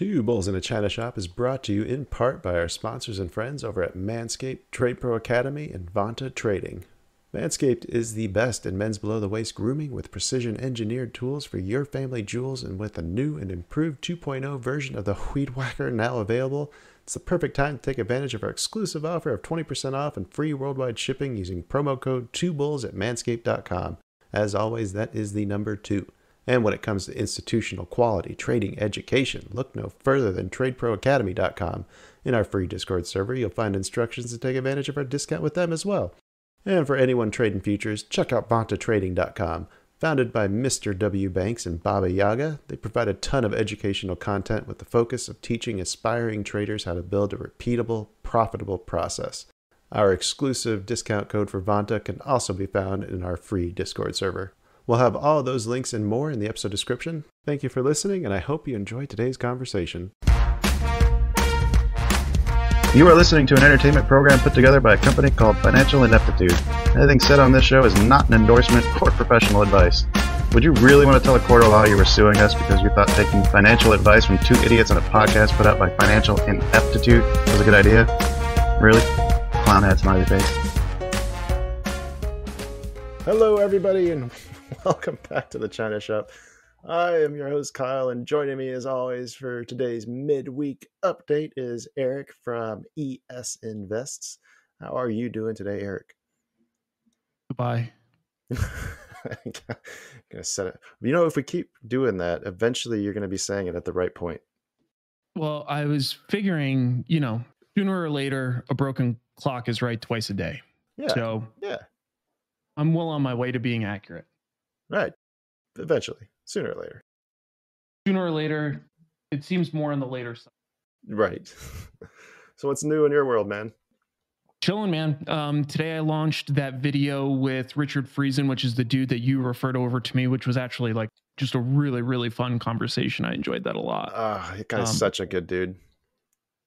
Two Bulls in a China Shop is brought to you in part by our sponsors and friends over at Manscaped, Trade Pro Academy, and Vanta Trading. Manscaped is the best in men's below the waist grooming with precision engineered tools for your family jewels and with a new and improved 2.0 version of the Weed Whacker now available. It's the perfect time to take advantage of our exclusive offer of 20% off and free worldwide shipping using promo code 2bulls at manscaped.com. As always, that is the number 2. And when it comes to institutional quality trading education, look no further than tradeproacademy.com. In our free Discord server, you'll find instructions to take advantage of our discount with them as well. And for anyone trading futures, check out VantaTrading.com. Founded by Mr. W. Banks and Baba Yaga, they provide a ton of educational content with the focus of teaching aspiring traders how to build a repeatable, profitable process. Our exclusive discount code for Vanta can also be found in our free Discord server. We'll have all those links and more in the episode description. Thank you for listening, and I hope you enjoyed today's conversation. You are listening to an entertainment program put together by a company called Financial Ineptitude. Anything said on this show is not an endorsement or professional advice. Would you really want to tell a court of law you were suing us because you thought taking financial advice from two idiots on a podcast put out by Financial Ineptitude was a good idea? Really? Clown hat smiley face. Hello, everybody, and welcome back to the China Shop. I am your host, Kyle, and joining me as always for today's midweek update is Erik from esInvests. How are you doing today, Erik? Goodbye. I'm gonna set it. You know, if we keep doing that, eventually you're gonna be saying it at the right point. Well, I was figuring, you know, sooner or later, a broken clock is right twice a day. Yeah. So yeah. I'm well on my way to being accurate. Right. Eventually, sooner or later. Sooner or later, it seems more on the later side. Right. so what's new in your world, man? Chilling, man. Um, today I launched that video with Richard Friesen, which is the dude that you referred over to me, which was actually like just a really, really fun conversation. I enjoyed that a lot. Ah, that guy's Um, such a good dude.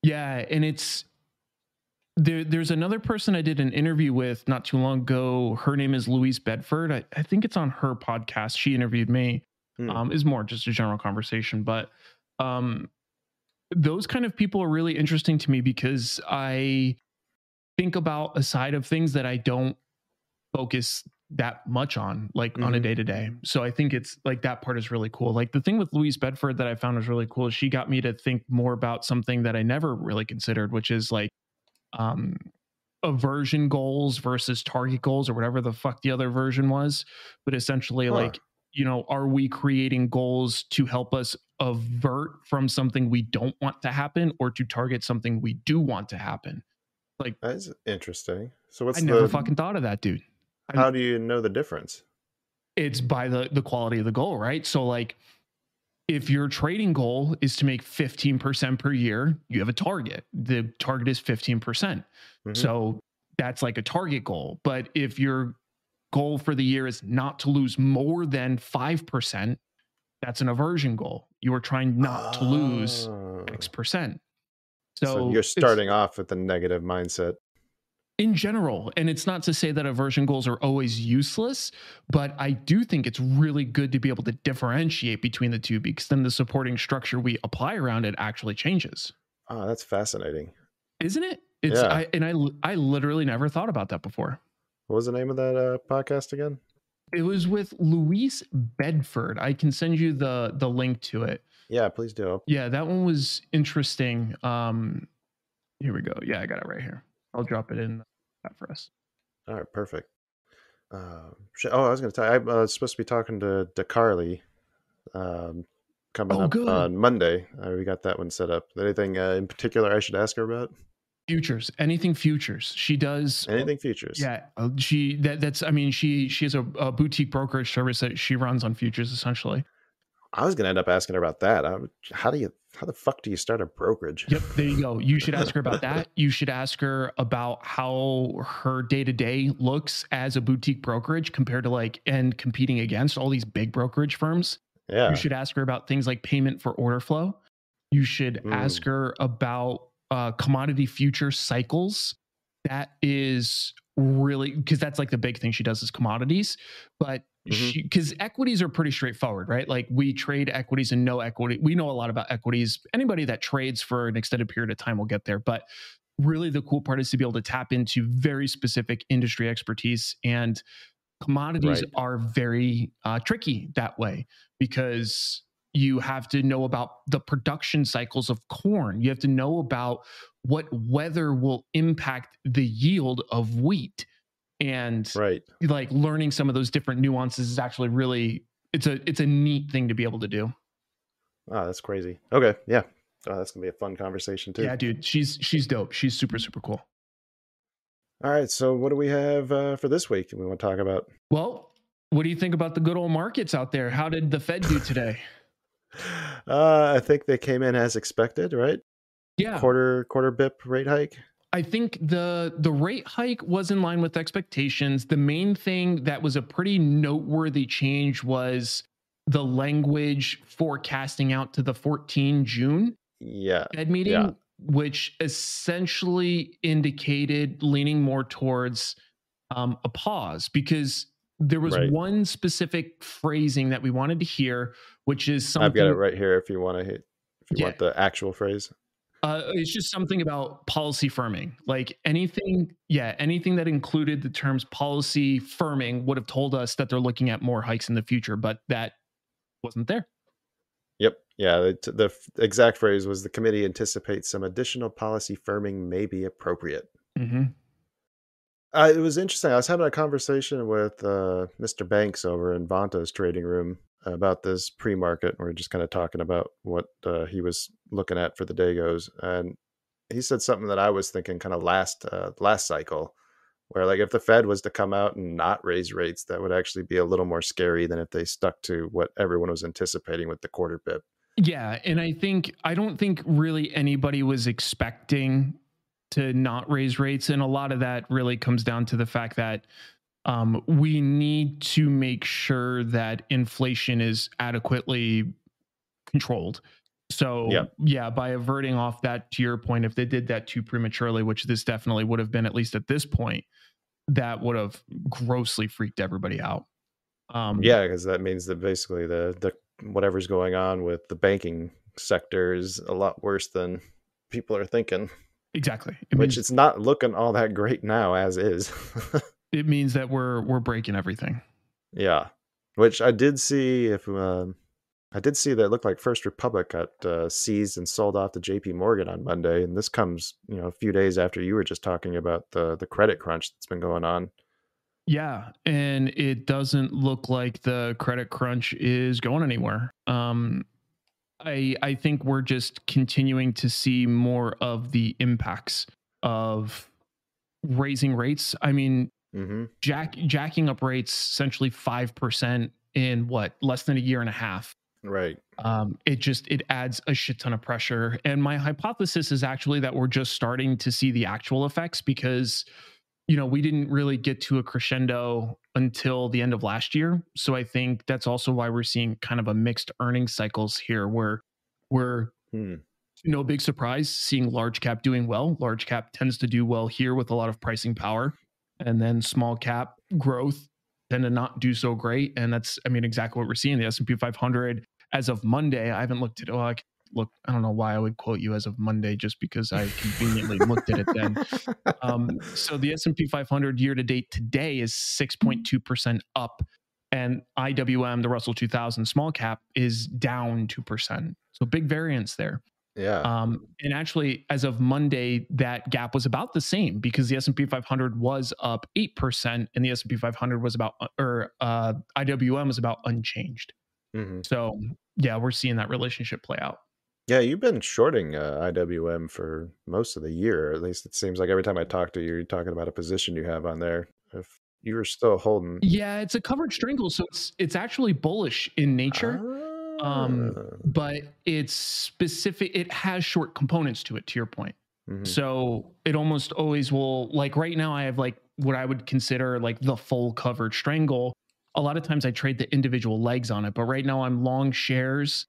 Yeah, and it's there. There's another person I did an interview with not too long ago. Her name is Louise Bedford. I, I think it's on her podcast. She interviewed me. Hmm. Um, is more just a general conversation, but um, those kind of people are really interesting to me because I think about a side of things that I don't focus that much on, like on a day to day. So I think it's like that part is really cool. Like the thing with Louise Bedford that I found was really cool she got me to think more about something that I never really considered, which is like um aversion goals versus target goals or whatever the fuck the other version was. But essentially, Huh. like, you know, are we creating goals to help us avert from something we don't want to happen or to target something we do want to happen? Like, That's interesting. So what's I never the fucking thought of that, dude. I- how do you know the difference? it's by the the quality of the goal, right? So like if your trading goal is to make 15% per year, you have a target. The target is 15%. Mhm. So that's like a target goal. But if your goal for the year is not to lose more than 5%, that's an aversion goal. You are trying not to lose Ah. X percent. So, So, you're starting off with a negative mindset. In general and it's not to say that aversion goals are always useless but i do think it's really good to be able to differentiate between the two because then the supporting structure we apply around it actually changes Oh, that's fascinating. isn't it it's Yeah. I, and i i literally never thought about that before What was the name of that uh, podcast again? it was with louise bedford i can send you the the link to it Yeah, please do. yeah that one was interesting um here we go yeah i got it right here i'll drop it in that for us All right, perfect. Um, sh- oh, I was going to tell you, I was supposed to be talking to DeCarly um, coming Oh, up good. on Monday. Uh, we got that one set up. Anything uh, in particular I should ask her about? futures anything futures she does Anything futures? Yeah, uh, she that that's I mean she she has a, a boutique brokerage service that she runs on futures essentially. I was going to end up asking her about that. I how do you, how the fuck do you start a brokerage? Yep, there you go. You should ask her about that. You should ask her about how her day to day looks as a boutique brokerage compared to like and competing against all these big brokerage firms. Yeah. You should ask her about things like payment for order flow. You should ask Mm. her about uh, commodity future cycles. That is really because that's like the big thing she does is commodities. But because mm-hmm. equities are pretty straightforward, right? Like we trade equities and no equity. We know a lot about equities. Anybody that trades for an extended period of time will get there. But really, the cool part is to be able to tap into very specific industry expertise. And commodities right. are very uh, tricky that way because you have to know about the production cycles of corn. You have to know about what weather will impact the yield of wheat and right. like learning some of those different nuances is actually really it's a it's a neat thing to be able to do. Oh that's crazy. Okay yeah. Oh, that's gonna be a fun conversation too. Yeah dude she's she's dope. She's super super cool. All right so what do we have uh, for this week we want to talk about? Well what do you think about the good old markets out there? How did the fed do today? Uh, i think they came in as expected right? Yeah. Quarter quarter bip rate hike I think the the rate hike was in line with expectations. The main thing that was a pretty noteworthy change was the language forecasting out to the 14 June yeah Fed meeting, yeah. which essentially indicated leaning more towards um, a pause because there was right. one specific phrasing that we wanted to hear, which is something. I've got it right here if you want to hit, if you yeah. want the actual phrase. Uh, it's just something about policy firming. Like anything, yeah, anything that included the terms policy firming would have told us that they're looking at more hikes in the future, but that wasn't there. Yep. Yeah. The, the exact phrase was the committee anticipates some additional policy firming may be appropriate. Mm-hmm. Uh, it was interesting. I was having a conversation with uh, Mr. Banks over in Vanta's trading room about this pre-market. We are just kind of talking about what uh, he was looking at for the Dagos, and he said something that I was thinking kind of last uh, last cycle, where like if the Fed was to come out and not raise rates, that would actually be a little more scary than if they stuck to what everyone was anticipating with the quarter bip. Yeah, and I think I don't think really anybody was expecting to not raise rates, and a lot of that really comes down to the fact that um, we need to make sure that inflation is adequately controlled. So yeah. yeah, by averting off that to your point, if they did that too prematurely, which this definitely would have been at least at this point, that would have grossly freaked everybody out. Um, yeah, because that means that basically the the whatever's going on with the banking sector is a lot worse than people are thinking. Exactly. It Which means, it's not looking all that great now as is. it means that we're we're breaking everything. Yeah, which I did see. If uh, I did see that looked like First Republic got uh, seized and sold off to J.P. Morgan on Monday, and this comes you know a few days after you were just talking about the the credit crunch that's been going on. Yeah, and it doesn't look like the credit crunch is going anywhere. Um, I I think we're just continuing to see more of the impacts of raising rates. I mean, mm-hmm. jack jacking up rates essentially five percent in what less than a year and a half. Right. Um, it just it adds a shit ton of pressure. And my hypothesis is actually that we're just starting to see the actual effects because you know we didn't really get to a crescendo until the end of last year. So I think that's also why we're seeing kind of a mixed earnings cycles here where we're hmm no big surprise seeing large cap doing well. Large cap tends to do well here with a lot of pricing power and then small cap growth tend to not do so great. And that's, I mean, exactly what we're seeing. The S&P 500 as of Monday, I haven't looked at, oh, I look, I don't know why I would quote you as of Monday, just because I conveniently looked at it then. Um, so the S&P 500 year to date today is 6.2% up and IWM, the Russell 2000 small cap is down 2%. So big variance there. Yeah. Um, and actually, as of Monday, that gap was about the same because the S and P 500 was up eight percent, and the S and P 500 was about, uh, or uh, IWM was about unchanged. Mm-hmm. So yeah, we're seeing that relationship play out. Yeah, you've been shorting uh, IWM for most of the year. At least it seems like every time I talk to you, you're talking about a position you have on there. If you were still holding, yeah, it's a covered strangle, so it's it's actually bullish in nature. Uh um, but it's specific. It has short components to it. To your point, mm-hmm. so it almost always will. Like right now, I have like what I would consider like the full covered strangle. A lot of times I trade the individual legs on it, but right now I'm long shares.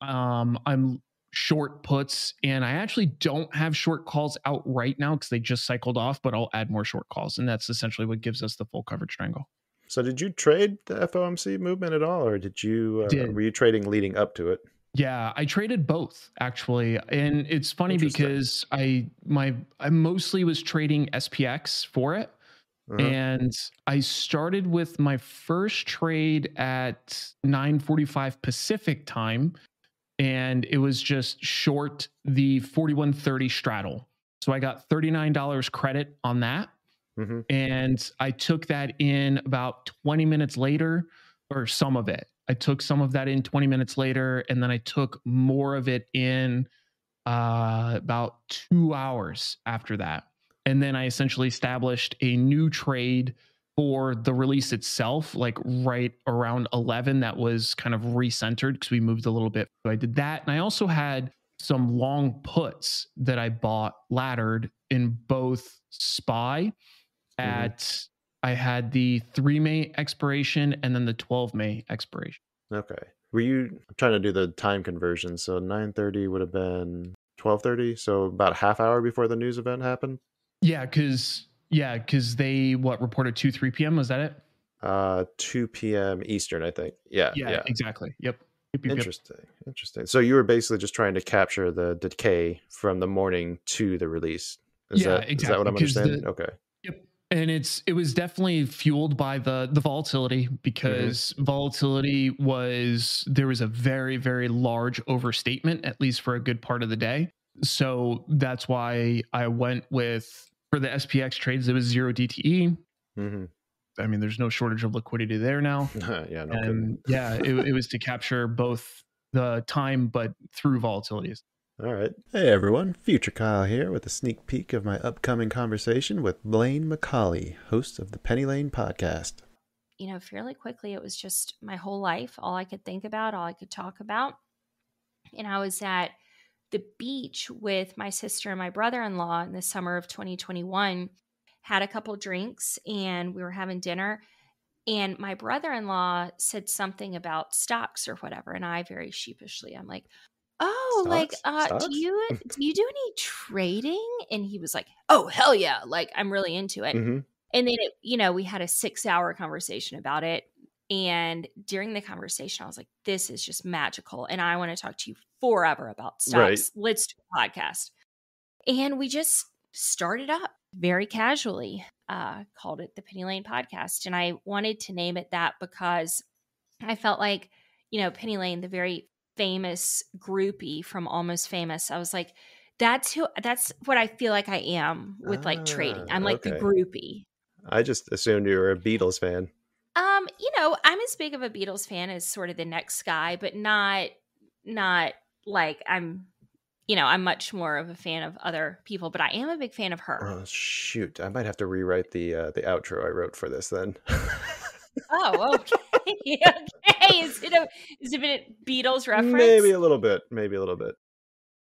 Um, I'm short puts, and I actually don't have short calls out right now because they just cycled off. But I'll add more short calls, and that's essentially what gives us the full coverage strangle. So did you trade the FOMC movement at all, or did you uh, Did. were you trading leading up to it? Yeah, I traded both actually, and it's funny because I my I mostly was trading SPX for it, Uh-huh. and I started with my first trade at 9:45 Pacific time, and it was just short the 4130 straddle. So I got $39 credit on that, Mhm. and I took that in about 20 minutes later, or some of it. I took some of that in 20 minutes later, and then I took more of it in uh, about two hours after that. And then I essentially established a new trade for the release itself, like right around 11, that was kind of recentered because we moved a little bit. So I did that. And I also had some long puts that I bought laddered in both SPY at, I had the 3 May expiration and then the 12 May expiration. Okay. Were you I'm trying to do the time conversion? So 9:30 would have been 12:30, so about a half hour before the news event happened. Yeah, because yeah, because they what reported two three p.m. Was that it? Uh, 2 p.m. Eastern, I think. Yeah, yeah. exactly. Yep. Yep, yep, yep. Interesting. Interesting. So you were basically just trying to capture the decay from the morning to the release. Is Yeah, that is that what I'm exactly, 'cause the- understanding? okay. And it's it was definitely fueled by the the volatility because volatility was there was a very very large overstatement at least for a good part of the day. So that's why i went with for the spx trades it was zero dte hmm i mean there's no shortage of liquidity there now. Yeah, no and yeah it, it was to capture both the time but through volatilities All right. Hey everyone, Future Kyle here with a sneak peek of my upcoming conversation with Blaine McCauley, host of the Penny Lane podcast. you know, fairly quickly, it was just my whole life, all I could think about, all I could talk about. And I was at the beach with my sister and my brother in law in the summer of 2021, had a couple drinks, and we were having dinner. And my brother in law said something about stocks or whatever. And I very sheepishly, I'm like, Oh, like, uh, Stocks? do you do you do any trading? And he was like, Oh, hell yeah! Like, I'm really into it. hmm And then, it, you know, we had a six hour conversation about it. And during the conversation, I was like, this is just magical. And I want to talk to you forever about stocks. Right. Let's do a podcast. And we just started up very casually, uh, called it the Penny Lane Podcast. And I wanted to name it that because I felt like, you know, Penny Lane, the very famous groupie from Almost Famous, I was like, that's who that's what I feel like I am with like trading. Ah, I'm like the groupie. I just assumed you were a Beatles fan. Um, you know, I'm as big of a Beatles fan as sort of the next guy, but not not like I'm you know, I'm much more of a fan of other people, but I am a big fan of her. Oh shoot! I might have to rewrite the uh, the outro I wrote for this then. Oh, okay. okay. Is it a is it a Beatles reference? Maybe a little bit. Maybe a little bit.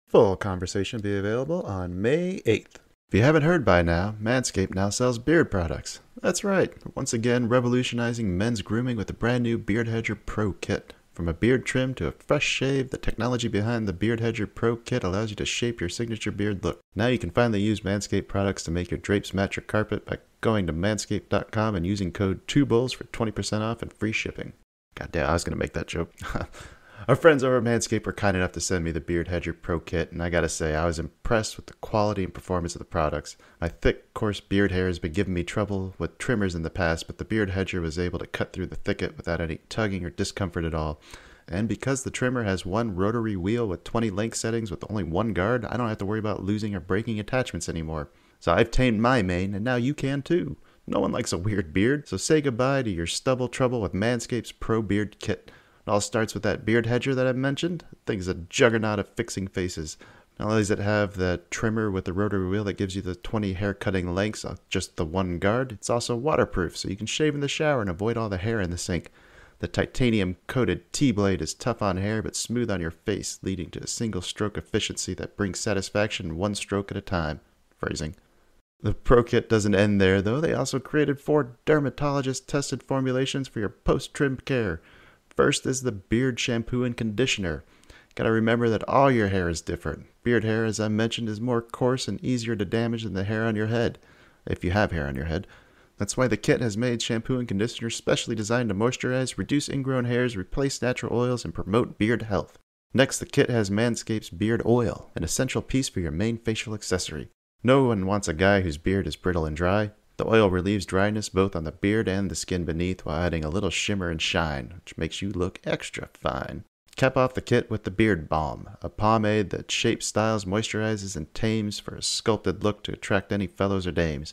Full conversation be available on May 8th. If you haven't heard by now, Manscaped now sells beard products. That's right, once again revolutionizing men's grooming with the brand new Beard Hedger Pro Kit. From a beard trim to a fresh shave, the technology behind the Beard Hedger Pro Kit allows you to shape your signature beard look. Now you can finally use Manscaped products to make your drapes match your carpet by going to manscaped.com and using code 2bulls for 20% off and free shipping. God damn, I was going to make that joke. Our friends over at Manscaped were kind enough to send me the Beard Hedger Pro Kit, and I gotta say, I was impressed with the quality and performance of the products. My thick, coarse beard hair has been giving me trouble with trimmers in the past, but the Beard Hedger was able to cut through the thicket without any tugging or discomfort at all. And because the trimmer has one rotary wheel with 20 length settings with only one guard, I don't have to worry about losing or breaking attachments anymore. So I've tamed my mane, and now you can too. No one likes a weird beard, so say goodbye to your stubble trouble with Manscaped's Pro Beard Kit. It all starts with that beard hedger that I mentioned. Thing's a juggernaut of fixing faces. Not only does it have the trimmer with the rotary wheel that gives you the 20 hair cutting lengths just the one guard, it's also waterproof so you can shave in the shower and avoid all the hair in the sink. The titanium coated T blade is tough on hair but smooth on your face, leading to a single stroke efficiency that brings satisfaction one stroke at a time. Phrasing. The Pro Kit doesn't end there, though. They also created four dermatologist tested formulations for your post trim care. First is the beard shampoo and conditioner. Gotta remember that all your hair is different. Beard hair, as I mentioned, is more coarse and easier to damage than the hair on your head, if you have hair on your head. That's why the kit has made shampoo and conditioner specially designed to moisturize, reduce ingrown hairs, replace natural oils, and promote beard health. Next, the kit has Manscaped's Beard Oil, an essential piece for your main facial accessory. No one wants a guy whose beard is brittle and dry. The oil relieves dryness both on the beard and the skin beneath while adding a little shimmer and shine, which makes you look extra fine. Cap off the kit with the Beard Balm, a pomade that shapes, styles, moisturizes, and tames for a sculpted look to attract any fellows or dames.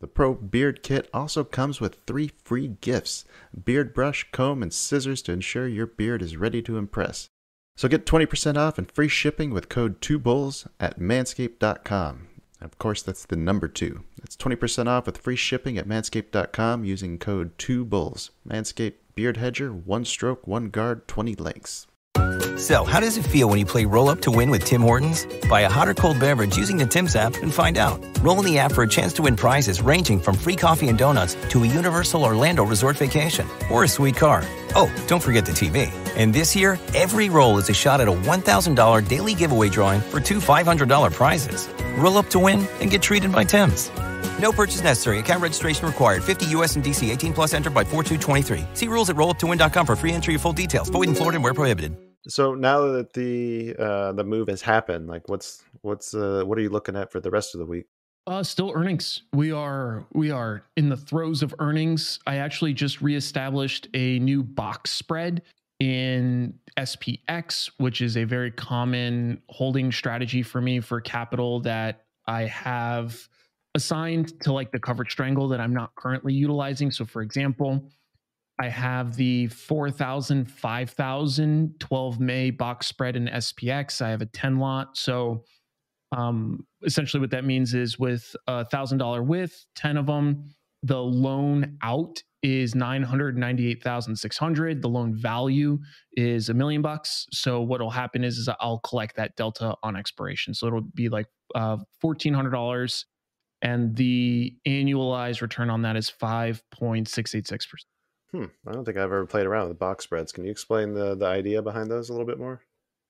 The Pro Beard Kit also comes with three free gifts beard brush, comb, and scissors to ensure your beard is ready to impress. So get 20% off and free shipping with code 2bulls at manscaped.com. Of course, that's the number two. That's 20% off with free shipping at manscaped.com using code 2bulls. Manscaped Beard Hedger, one stroke, one guard, 20 lengths. So, how does it feel when you play Roll Up to Win with Tim Hortons? Buy a hot or cold beverage using the Tim's app and find out. Roll in the app for a chance to win prizes ranging from free coffee and donuts to a Universal Orlando resort vacation or a sweet car. Oh, don't forget the TV. And this year, every roll is a shot at a $1,000 daily giveaway drawing for two $500 prizes. Roll up to win and get treated by Tim's. No purchase necessary. Account registration required. 50 US and DC 18 plus entered by 4223. See rules at rolluptowin.com for free entry and full details. Void in Florida and where prohibited. So now that the uh, the move has happened, like what's what's uh, what are you looking at for the rest of the week? Uh, still earnings. We are we are in the throes of earnings. I actually just reestablished a new box spread in SPX, which is a very common holding strategy for me for capital that I have assigned to like the covered strangle that I'm not currently utilizing. So, for example, I have the 4,000, 5,000, 12 May box spread in SPX. I have a 10 lot. So, um, essentially, what that means is with a thousand dollar width, 10 of them, the loan out is 998,600. The loan value is a million bucks. So what'll happen is, is I'll collect that delta on expiration. So it'll be like uh, $1,400 and the annualized return on that is 5.686%. Hmm. I don't think I've ever played around with box spreads. Can you explain the, the idea behind those a little bit more?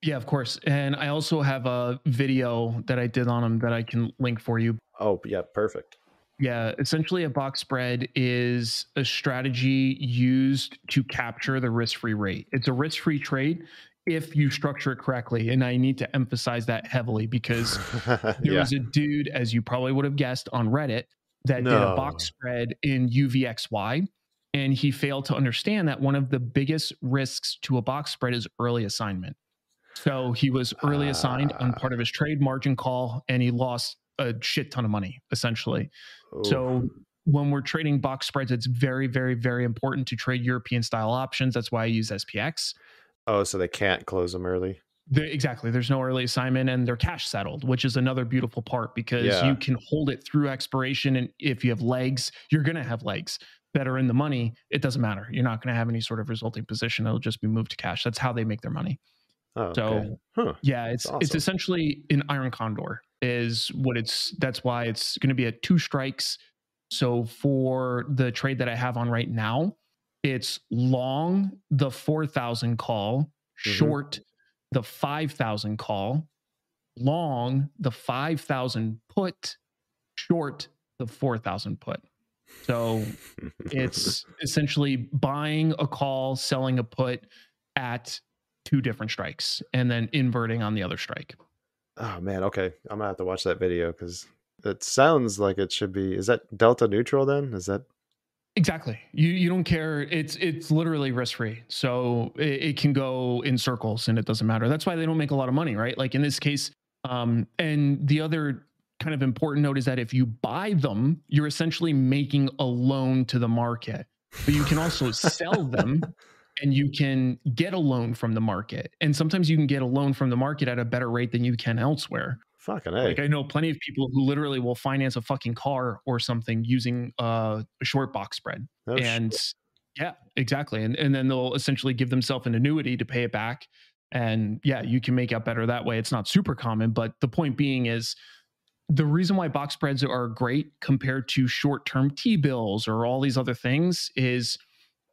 Yeah, of course. And I also have a video that I did on them that I can link for you. Oh, yeah, perfect. Yeah, essentially, a box spread is a strategy used to capture the risk free rate. It's a risk free trade if you structure it correctly. And I need to emphasize that heavily because there yeah. was a dude, as you probably would have guessed, on Reddit that did a box spread in UVXY. And he failed to understand that one of the biggest risks to a box spread is early assignment. So he was early assigned on Ah. part of his trade margin call and he lost a shit ton of money, essentially. So when we're trading box spreads, it's very, very, very important to trade European style options. That's why I use SPX. oh, so they can't close them early. The, exactly. There's no early assignment and they're cash settled, which is another beautiful part because Yeah. you can hold it through expiration. And if you have legs, you're going to have legs that are in the money. It doesn't matter. You're not going to have any sort of resulting position. It'll just be moved to cash. That's how they make their money. Oh, So, okay. Huh. Yeah, it's That's it's essentially an iron condor is what it's that's why it's going to be at two strikes. So for the trade that I have on right now, it's long the 4000 call, Mhm. short the 5000 call, long the 5000 put, short the 4000 put. So it's essentially buying a call, selling a put at two different strikes, and then inverting on the other strike. Oh man. Okay, I'm gonna have to watch that video because it sounds like it should be. Is that delta neutral then? Is that Exactly. You you don't care. It's it's literally risk free. So it, it can go in circles, and it doesn't matter. That's why they don't make a lot of money, right? Like in this case. Um, and the other kind of important note is that if you buy them, you're essentially making a loan to the market. But you can also sell them and you can get a loan from the market. And sometimes you can get a loan from the market at a better rate than you can elsewhere. fucking a? Like I know plenty of people who literally will finance a fucking car or something using uh, a short box spread. No sh- and yeah, exactly. And and then they'll essentially give themselves an annuity to pay it back. And yeah, you can make out better that way. It's not super common, but the point being is the reason why box spreads are great compared to short-term T bills or all these other things is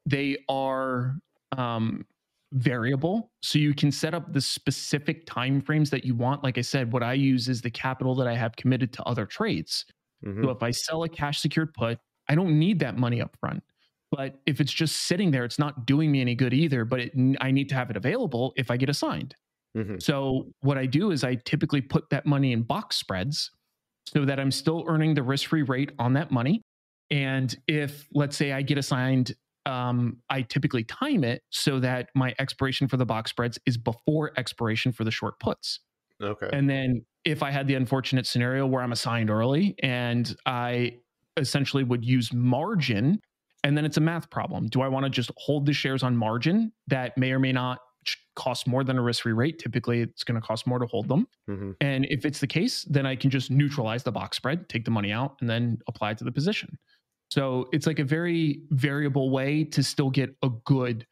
they are um, variable so you can set up the specific time frames that you want like i said what i use is the capital that i have committed to other trades Mhm. so if i sell a cash secured put I don't need that money up front. But if it's just sitting there, it's not doing me any good either. But it, I need to have it available if I get assigned. Mm-hmm. So what I do is I typically put that money in box spreads so that I'm still earning the risk-free rate on that money. And if let's say I get assigned, um, I typically time it so that my expiration for the box spreads is before expiration for the short puts. Okay. And then if I had the unfortunate scenario where I'm assigned early and I essentially would use margin, and then it's a math problem. Do I want to just hold the shares on margin that may or may not cost more than a risk free rate? Typically, it's going to cost more to hold them. Mhm. And if it's the case, then I can just neutralize the box spread, take the money out, and then apply it to the position. So it's like a very variable way to still get a good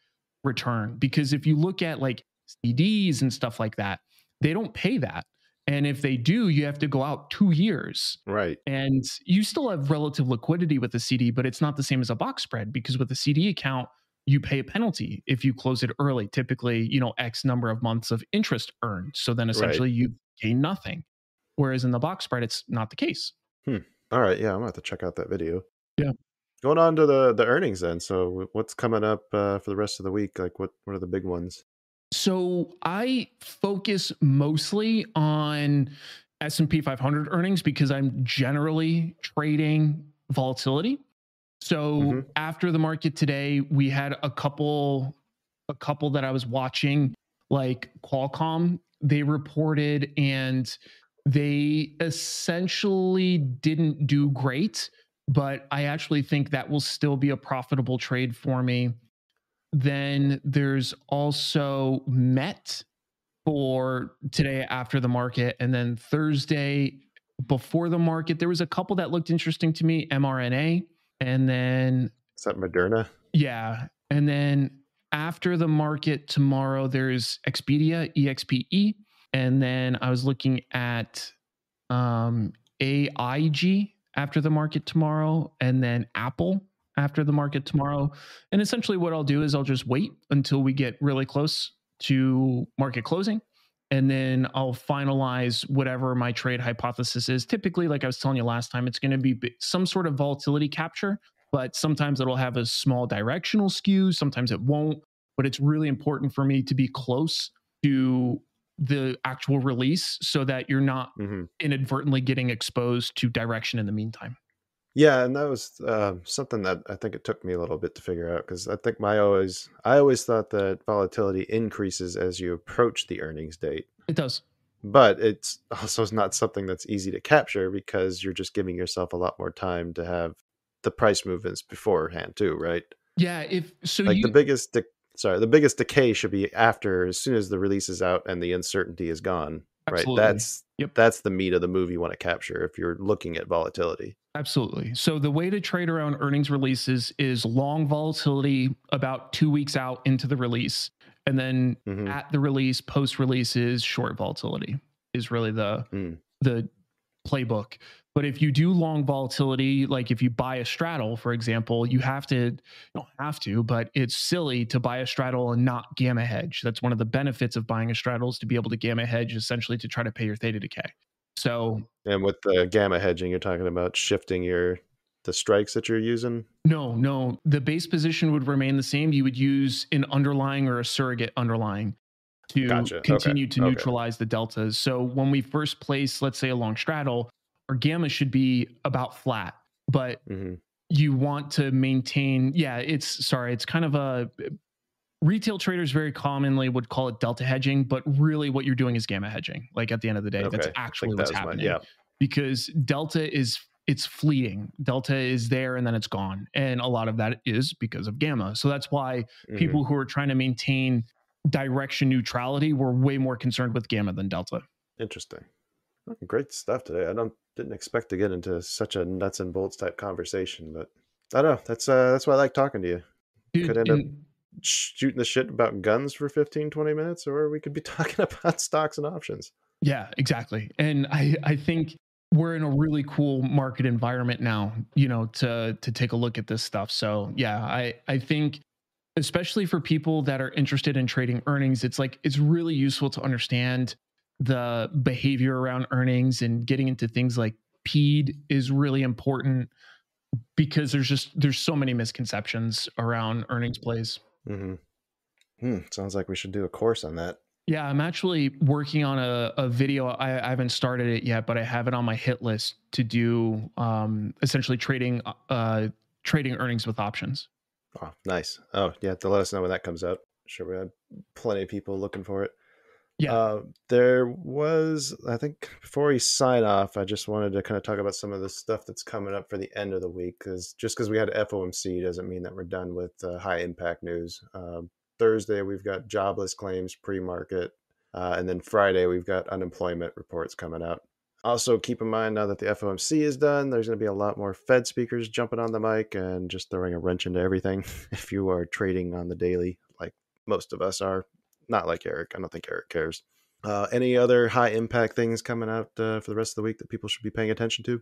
return. Because if you look at like CDs and stuff like that, they don't pay that. And if they do, you have to go out two years. Right. And you still have relative liquidity with the CD, but it's not the same as a box spread because with a CD account, you pay a penalty if you close it early, typically, you know, X number of months of interest earned. So then essentially you gain nothing. Whereas in the box spread, it's not the case. Hmm. All right. Yeah, I'm gonna have to check out that video. Yeah. Going on to the the earnings then. So what's coming up uh, for the rest of the week? Like what what are the big ones? So I focus mostly on S&P 500 earnings because I'm generally trading volatility. So Mhm. after the market today, we had a couple a couple that I was watching like Qualcomm, they reported and they essentially didn't do great, but I actually think that will still be a profitable trade for me. Then there's also Met for today after the market. And then Thursday before the market, there was a couple that looked interesting to me mRNA. And then, Is that Moderna? yeah. And then after the market tomorrow, there's Expedia, EXPE. And then I was looking at um, AIG after the market tomorrow, and then Apple after the market tomorrow. And essentially, what I'll do is I'll just wait until we get really close to market closing. And then I'll finalize whatever my trade hypothesis is. Typically, like I was telling you last time, it's going to be some sort of volatility capture, but sometimes it'll have a small directional skew, sometimes it won't. But it's really important for me to be close to the actual release so that you're not hmm inadvertently getting exposed to direction in the meantime. Yeah, and that was uh, something that I think it took me a little bit to figure out because I think my always I always thought that volatility increases as you approach the earnings date, It does. but it's also not something that's easy to capture because you're just giving yourself a lot more time to have the price movements beforehand too, right? Yeah. If so, Like you, the biggest, de- sorry, the biggest decay should be after as soon as the release is out and the uncertainty is gone, Absolutely. right? That's Yep. that's the meat of the move you want to capture if you're looking at volatility. Absolutely. So the way to trade around earnings releases is long volatility about two weeks out into the release, and then Mhm. at the release, post release is short volatility. Is really the Mm. the playbook. But if you do long volatility, like if you buy a straddle, for example, you have to you don't have to, but it's silly to buy a straddle and not gamma hedge. That's one of the benefits of buying a straddle is to be able to gamma hedge essentially to try to pay your theta decay. So And with the gamma hedging, you're talking about shifting your the strikes that you're using. No, no. The base position would remain the same. You would use an underlying or a surrogate underlying to Gotcha. Okay. continue to Okay. neutralize the deltas. So when we first place, let's say, a long straddle, our gamma should be about flat, but hmm you want to maintain. Yeah, it's sorry, it's kind of a retail traders very commonly would call it delta hedging, but really what you're doing is gamma hedging. Like at the end of the day, that's Okay. I actually what's that was my- happening yeah. because delta is it's fleeting delta is there and then it's gone and a lot of that is because of gamma so that's why Mhm. people who are trying to maintain direction neutrality were way more concerned with gamma than delta Interesting. Great stuff today. I don't didn't expect to get into such a nuts and bolts type conversation, but I don't know. That's uh that's why I like talking to you. Dude, Could end up shooting the shit about guns for 15 20 minutes or we could be talking about stocks and options. yeah exactly and i i think we're in a really cool market environment now you know to to take a look at this stuff so yeah i i think especially for people that are interested in trading earnings it's like it's really useful to understand the behavior around earnings and getting into things like PED is really important. because there's just there's so many misconceptions around earnings plays. Mm-hmm. Hmm. Sounds like we should do a course on that. Yeah, I'm actually working on a, a video. I, I haven't started it yet, but I have it on my hit list to do um, essentially trading uh, trading earnings with options. Oh, nice. Oh, yeah. To let us know when that comes out. Sure, we have plenty of people looking for it. Yeah. Uh, there was, I think, before we sign off, I just wanted to kind of talk about some of the stuff that's coming up for the end of the week. Because just because we had FOMC doesn't mean that we're done with uh, high impact news. Uh, Thursday, we've got jobless claims pre market. Uh, and then Friday, we've got unemployment reports coming out. Also, keep in mind now that the FOMC is done, there's going to be a lot more Fed speakers jumping on the mic and just throwing a wrench into everything. if you are trading on the daily, like most of us are, not like Erik. I don't think Erik cares. Uh, any other high impact things coming out uh, for the rest of the week that people should be paying attention to?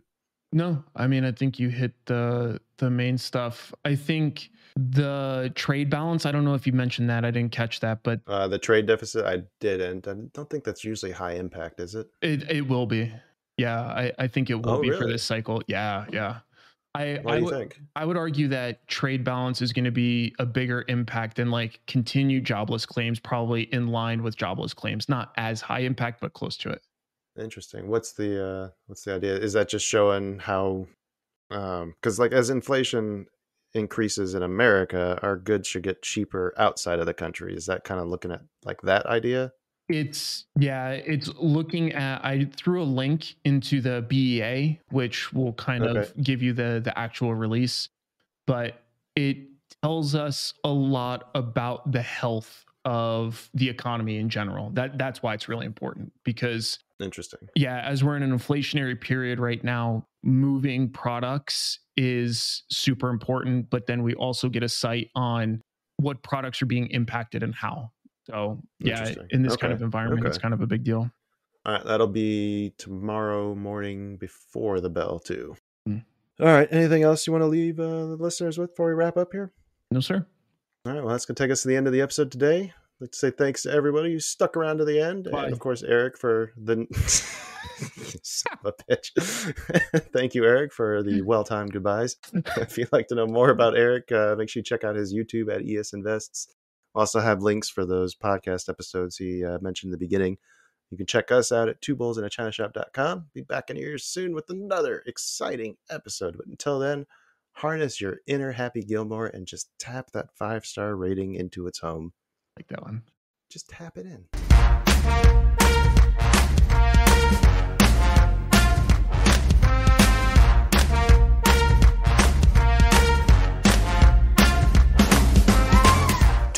No, I mean I think you hit the the main stuff. I think the trade balance. I don't know if you mentioned that. I didn't catch that, but uh, the trade deficit. I didn't. I don't think that's usually high impact, is it? It it will be. Yeah, I I think it will Oh, be for this cycle. Yeah, yeah. I What I do you would think? I would argue that trade balance is going to be a bigger impact than like continued jobless claims, probably in line with jobless claims, not as high impact, but close to it. Interesting. What's the uh, what's the idea? Is that just showing how? Because like as inflation increases in America, our goods should get cheaper outside of the country. Is that kind of looking at like that idea? It's yeah, it's looking at I threw a link into the BEA, which will kind Okay. of give you the the actual release, but it tells us a lot about the health of the economy in general. That that's why it's really important because Interesting. yeah, as we're in an inflationary period right now, moving products is super important, but then we also get a sight on what products are being impacted and how. So, yeah, in this kind of Okay. environment, it's kind of a big deal. All right, that'll be tomorrow morning before the bell too. Mm. All right. Anything else you want to leave uh, the listeners with before we wrap up here? No, sir. All right. Well, that's gonna take us to the end of the episode today. Let's say thanks to everybody who stuck around to the end, Bye. and of course Erik for the son of a bitch. Thank you, Erik, for the well-timed goodbyes. if you'd like to know more about Erik, uh, make sure you check out his YouTube at esInvests. Also have links for those podcast episodes he uh, mentioned in the beginning. You can check us out at twobullsinachinashop.com. Be back in your ears soon with another exciting episode. But until then, harness your inner Happy Gilmore and just tap that five star rating into its home. Like that one. Just tap it in.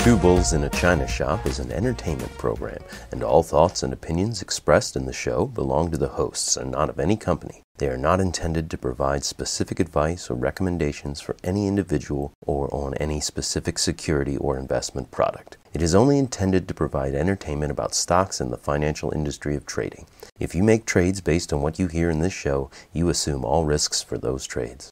Two Bulls in a China Shop is an entertainment program, and all thoughts and opinions expressed in the show belong to the hosts and not of any company. They are not intended to provide specific advice or recommendations for any individual or on any specific security or investment product. It is only intended to provide entertainment about stocks and the financial industry of trading. If you make trades based on what you hear in this show, you assume all risks for those trades.